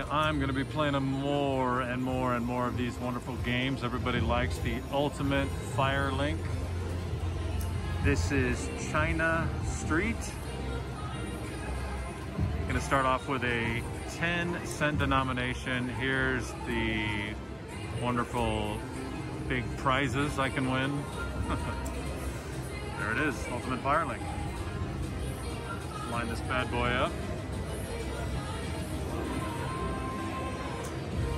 I'm going to be playing more and more and more of these wonderful games. Everybody likes the Ultimate Fire Link. This is China Street. I'm Going to start off with a 10 cent denomination. Here's the wonderful big prizes I can win. there it is, Ultimate Fire Link. Line this bad boy up.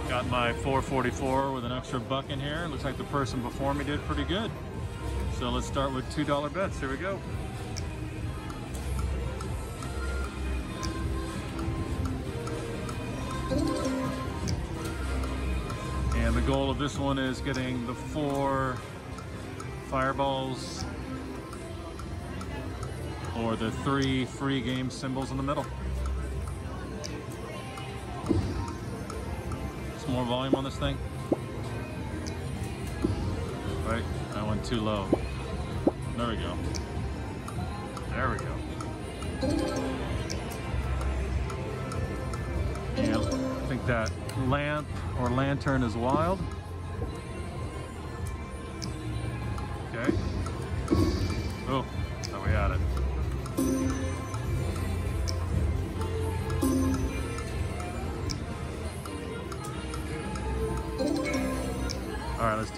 Got my 444 with an extra buck in here. Looks like the person before me did pretty good. So let's start with $2 bets. Here we go. And the goal of this one is getting the four fireballs or the three free game symbols in the middle. More volume on this thing. Right, I went too low. There we go. There we go. And I think that lamp or lantern is wild. Okay.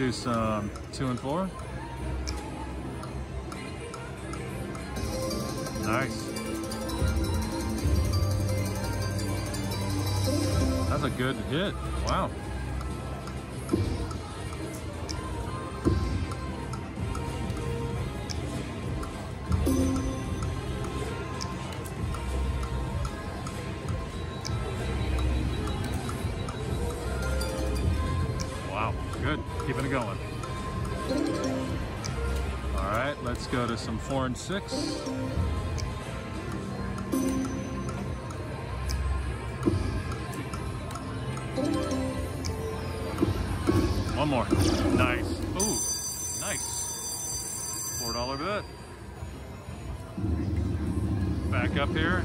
Do some two and four. Nice. That's a good hit. Wow. To some four and six. One more. Nice. Ooh, nice. Four dollar bet. Back up here.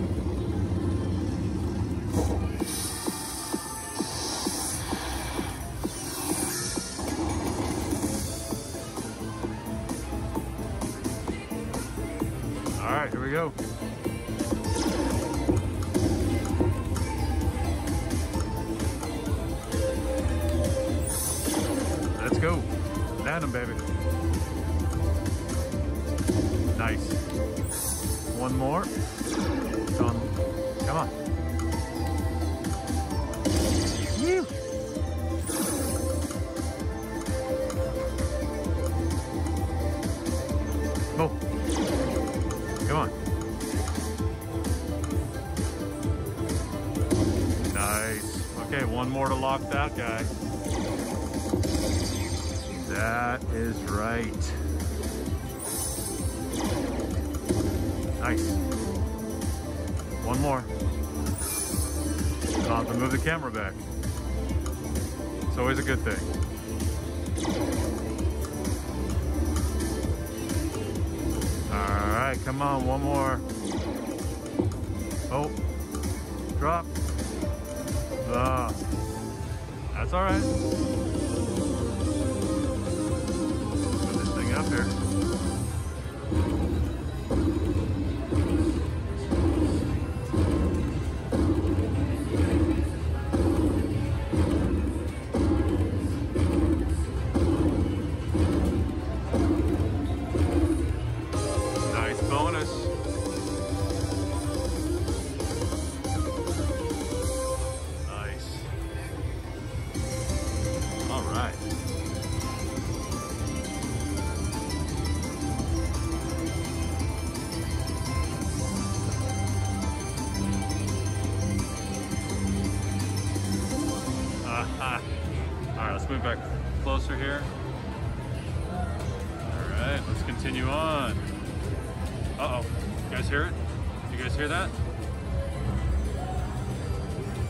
Right, here we go. Let's go. Land him, baby. Nice. One more. On. Come on. Lock that guy. That is right. Nice. One more. Have to move the camera back. It's always a good thing. All right, come on, one more. Oh, drop. Ah, that's all right. Put this thing up here. All right, let's move back closer here. All right, let's continue on. Uh-oh. You guys hear it? You guys hear that?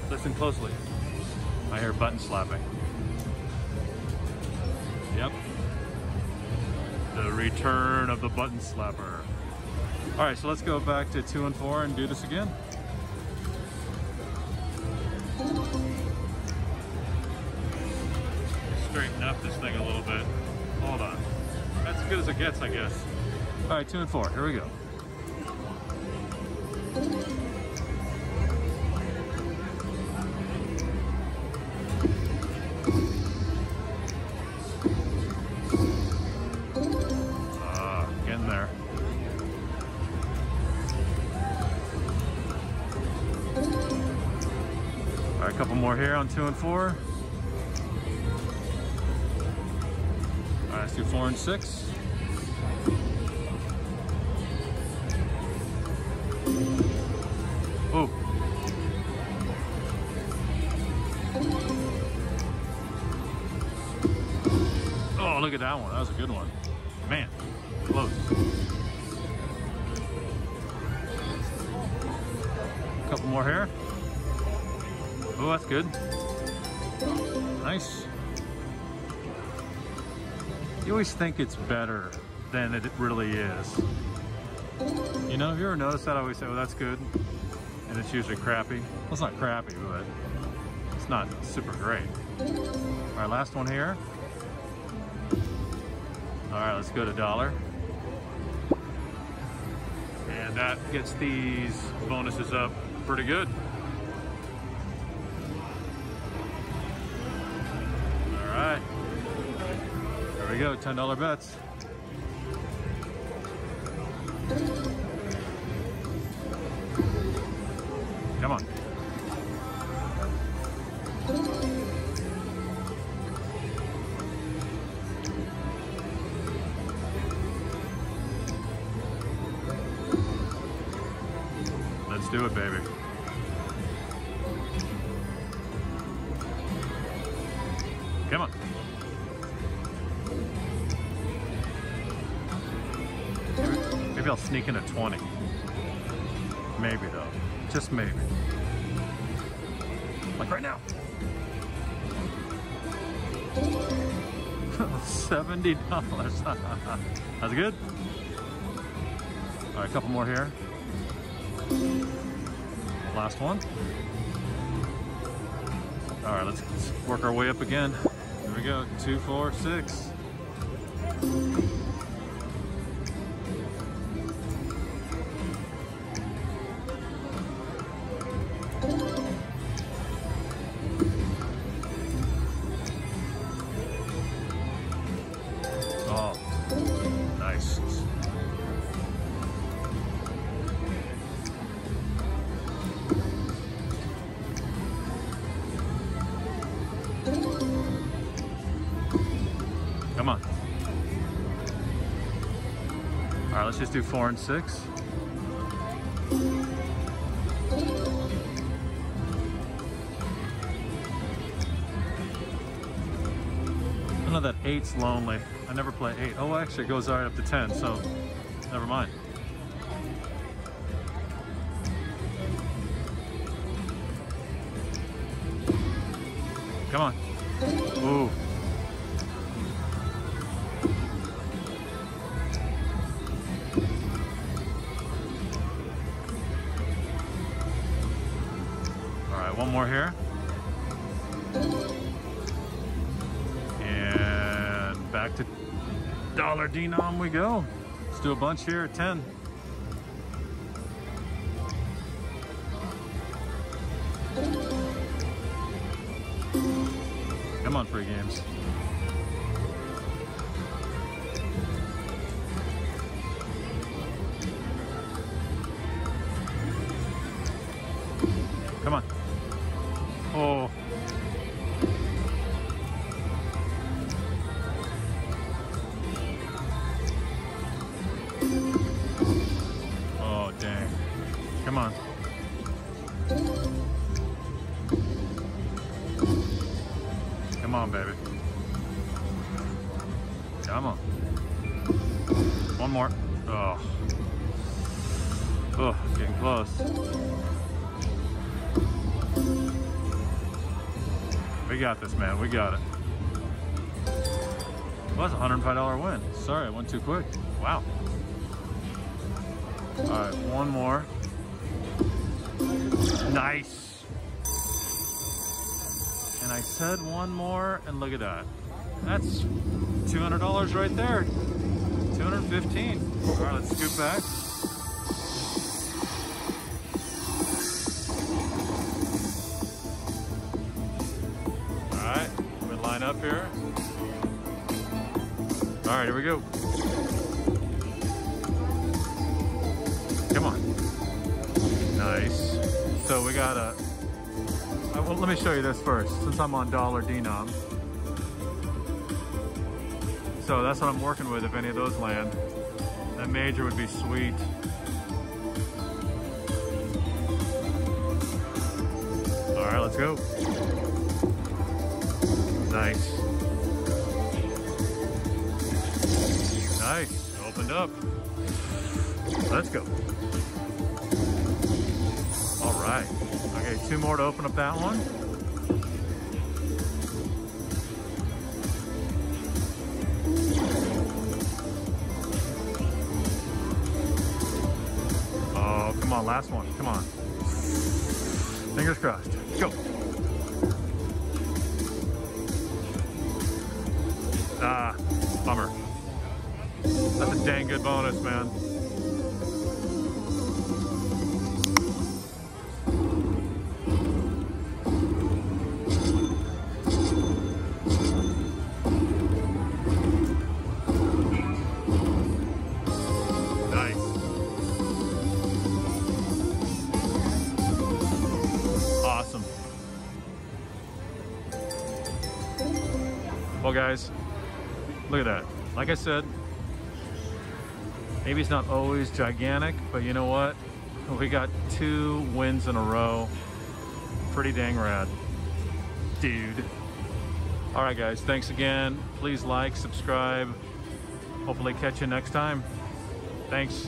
Listen closely. I hear button slapping. Yep. The return of the button slapper. All right, so let's go back to two and four and do this again. Straighten up this thing a little bit. Hold on. That's as good as it gets, I guess. All right, two and four. Here we go. Ah, getting there. All right, a couple more here on two and four. Do four and six. Oh. Oh, look at that one. That was a good one. Man, close. Couple more here. Oh, that's good. Nice. You always think it's better than it really is. You know, have you ever noticed that? I always say, well, that's good. And it's usually crappy. Well, it's not crappy, but it's not super great. All right, last one here. All right, let's go to dollar. And that gets these bonuses up pretty good. Go, $10 bets. Come on. Let's do it, baby. I'll sneak in a 20. Maybe though. Just maybe. Like right now. $70. That's good. All right, a couple more here. Last one. All right, let's work our way up again. Here we go, two, four, six. All right, let's just do four and six. I know that eight's lonely. I never play eight. Oh, actually, it goes right up to 10, so never mind. Come on. Ooh. Dollar denom we go. Let's do a bunch here at 10. Come on, free games. We got this, man. We got it. Well, that's a $105 win. Sorry, I went too quick. Wow. All right, one more. Nice. And I said one more, and look at that. That's $200 right there. 215. All right, let's scoop back. Up here. All right, here we go. Come on. Nice. So we got a, uh, well, let me show you this first, since I'm on dollar denom. So that's what I'm working with if any of those land. That major would be sweet. All right, let's go. Nice. Nice, opened up. Let's go. All right. Okay, two more to open up that one. Oh, come on, last one, come on. Fingers crossed, go. Dang good bonus, man. Well, guys, look at that. Like I said, maybe it's not always gigantic, but you know what? We got two wins in a row. Pretty dang rad. Dude. All right, guys, thanks again. Please like, subscribe. Hopefully catch you next time. Thanks.